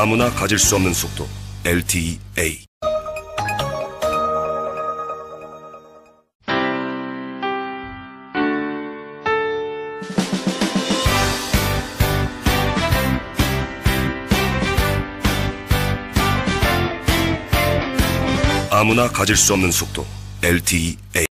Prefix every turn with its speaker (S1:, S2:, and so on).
S1: 아무나 가질 수 없는 속도. LTE-A 아무나 가질 수 없는 속도. LTA.